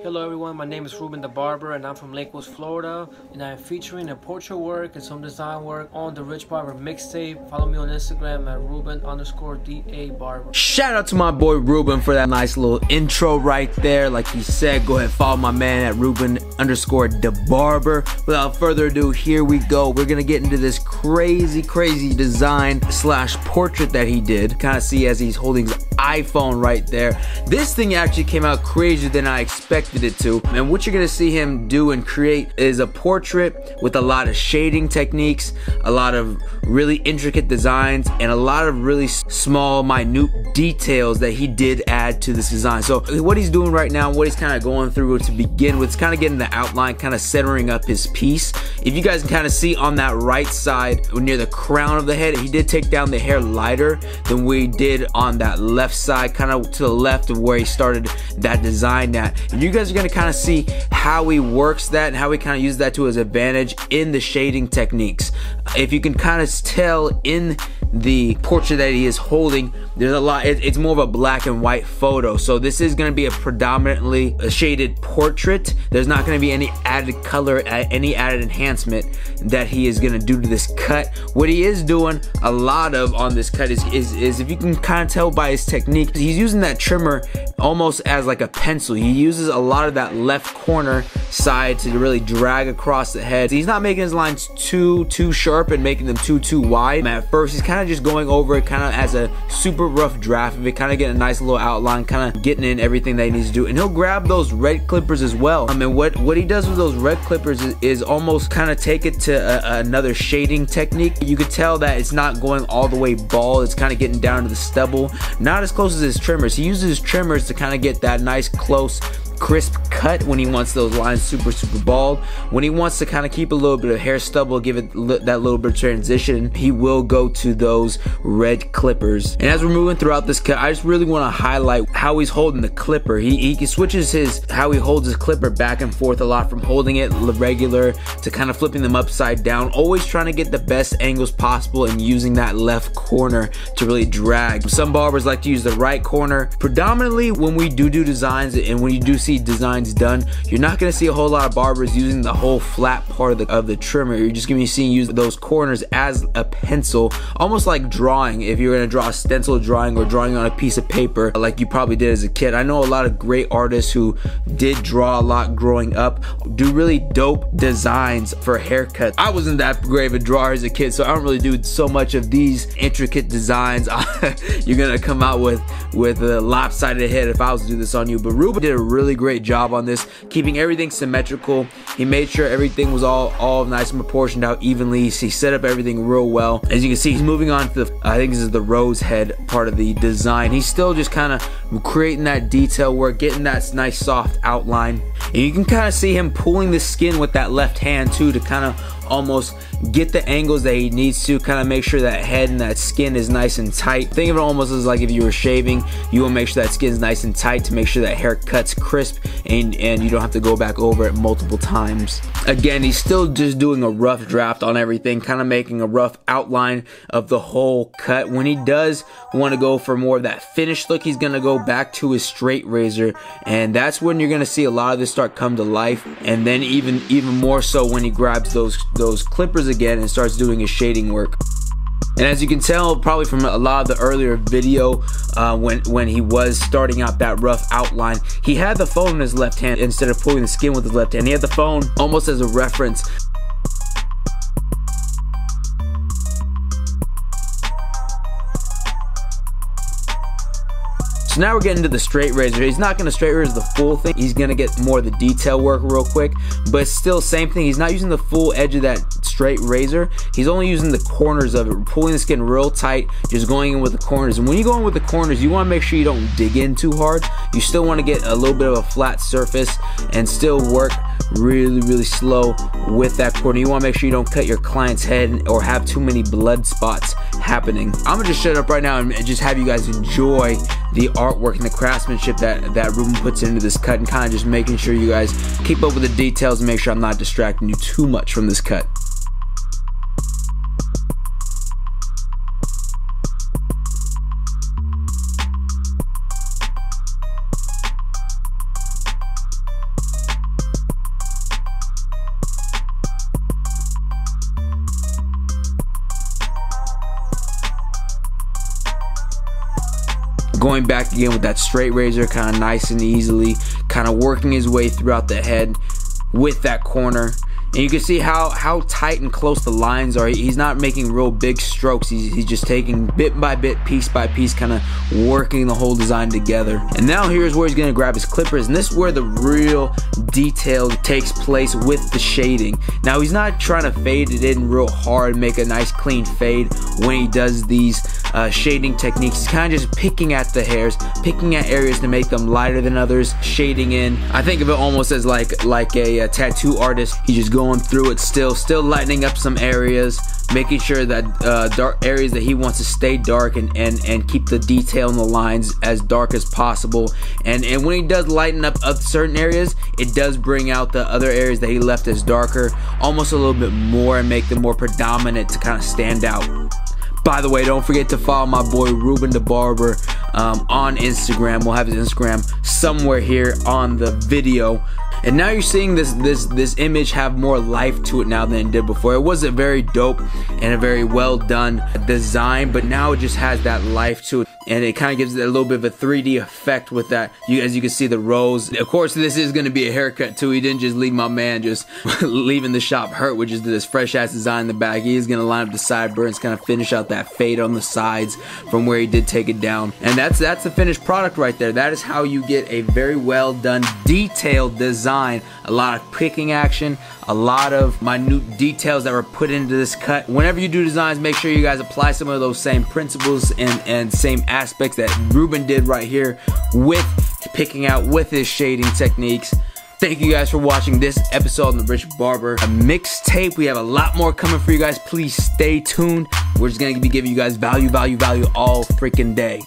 Hello everyone, my name is Ruben the Barber and I'm from Lake Worth, Florida and I'm featuring a portrait work and some design work on the Rich Barber mixtape. Follow me on Instagram at Ruben underscore DA Barber. Shout out to my boy Ruben for that nice little intro right there. Like he said, go ahead follow my man at Ruben underscore the Barber. Without further ado, here we go. We're gonna get into this crazy, crazy design slash portrait that he did. Kind of see as he's holding his iPhone right there. This thing actually came out crazier than I expected it to. And what you're gonna see him do and create is a portrait with a lot of shading techniques, a lot of really intricate designs, and a lot of really small, minute details that he did add to this design. So what he's doing right now, what he's kind of going through to begin with, it's kind of getting the outline, kind of centering up his piece. If you guys can kind of see on that right side, near the crown of the head, he did take down the hair lighter than we did on that left side, kind of to the left of where he started that design at. And you guys are gonna kind of see how he works that and how he kind of uses that to his advantage in the shading techniques. If you can kind of tell in the portrait that he is holding there's a lot it, it's more of a black and white photo. So this is going to be a predominantly shaded portrait. There's not going to be any added color uh, any added enhancement that he is going to do to this cut. What he is doing a lot of on this cut is, is, is if you can kind of tell by his technique he's using that trimmer almost as like a pencil he uses a lot of that left corner side to really drag across the head he's not making his lines too too sharp and making them too too wide at first he's kind kind of just going over it kind of as a super rough draft of it, kind of getting a nice little outline, kind of getting in everything that he needs to do. And he'll grab those red clippers as well. I mean, what, what he does with those red clippers is, is almost kind of take it to a, another shading technique. You could tell that it's not going all the way bald. It's kind of getting down to the stubble. Not as close as his trimmers. He uses his trimmers to kind of get that nice close crisp cut when he wants those lines super super bald. When he wants to kind of keep a little bit of hair stubble give it that little bit of transition he will go to those red clippers. And as we're moving throughout this cut I just really want to highlight how he's holding the clipper. He, he switches his how he holds his clipper back and forth a lot from holding it regular to kind of flipping them upside down always trying to get the best angles possible and using that left corner to really drag. Some barbers like to use the right corner. Predominantly when we do do designs and when you do see see designs done, you're not gonna see a whole lot of barbers using the whole flat part of the, of the trimmer. You're just gonna be seeing use those corners as a pencil, almost like drawing. If you're gonna draw a stencil drawing or drawing on a piece of paper, like you probably did as a kid. I know a lot of great artists who did draw a lot growing up, do really dope designs for haircuts. I wasn't that great of a drawer as a kid, so I don't really do so much of these intricate designs. you're gonna come out with with a lopsided head if I was to do this on you. But Ruben did a really great job on this, keeping everything symmetrical. He made sure everything was all all nice and proportioned out evenly. He set up everything real well. As you can see, he's moving on to the, I think this is the rose head part of the design. He's still just kind of creating that detail work, getting that nice soft outline. And you can kind of see him pulling the skin with that left hand too to kind of almost get the angles that he needs to kind of make sure that head and that skin is nice and tight. Think of it almost as like if you were shaving you will make sure that skin is nice and tight to make sure that hair cuts crisp and and you don't have to go back over it multiple times. Again he's still just doing a rough draft on everything kind of making a rough outline of the whole cut. When he does want to go for more of that finished look he's gonna go back to his straight razor and that's when you're gonna see a lot of this start come to life. And then even even more so when he grabs those those clippers again and starts doing his shading work. And as you can tell, probably from a lot of the earlier video, uh, when when he was starting out that rough outline, he had the phone in his left hand instead of pulling the skin with his left hand. He had the phone almost as a reference So now we're getting to the straight razor. He's not gonna straight razor the full thing. He's gonna get more of the detail work real quick, but still same thing. He's not using the full edge of that straight razor. He's only using the corners of it, pulling the skin real tight, just going in with the corners. And when you go in with the corners, you wanna make sure you don't dig in too hard. You still wanna get a little bit of a flat surface and still work really, really slow with that corner. You wanna make sure you don't cut your client's head or have too many blood spots happening. I'm gonna just shut up right now and just have you guys enjoy the artwork and the craftsmanship that, that Ruben puts into this cut and kind of just making sure you guys keep up with the details and make sure I'm not distracting you too much from this cut. Going back again with that straight razor kind of nice and easily kind of working his way throughout the head with that corner and you can see how how tight and close the lines are. He's not making real big strokes. He's, he's just taking bit by bit piece by piece kind of working the whole design together. And now here's where he's gonna grab his clippers and this is where the real detail takes place with the shading. Now he's not trying to fade it in real hard make a nice clean fade when he does these uh, shading techniques. He's kind of just picking at the hairs picking at areas to make them lighter than others shading in. I think of it almost as like like a, a tattoo artist. He just going through it still, still lightening up some areas, making sure that uh, dark areas that he wants to stay dark and, and, and keep the detail in the lines as dark as possible. And, and when he does lighten up up certain areas, it does bring out the other areas that he left as darker almost a little bit more and make them more predominant to kind of stand out. By the way, don't forget to follow my boy Ruben the Barber um, on Instagram. We'll have his Instagram somewhere here on the video and now you're seeing this this this image have more life to it now than it did before. It was a very dope and a very well done design but now it just has that life to it and it kind of gives it a little bit of a 3d effect with that. You as you can see the rows of course this is going to be a haircut too. He didn't just leave my man just leaving the shop hurt with just this fresh ass design in the back. He is going to line up the sideburns kind of finish out that fade on the sides from where he did take it down. And that's that's the finished product right there. That is how you get a very well done detailed design. A lot of picking action a lot of minute details that were put into this cut. Whenever you do designs, make sure you guys apply some of those same principles and, and same aspects that Ruben did right here with picking out with his shading techniques. Thank you guys for watching this episode of The Rich Barber, a mixtape. We have a lot more coming for you guys. Please stay tuned. We're just gonna be giving you guys value, value, value all freaking day.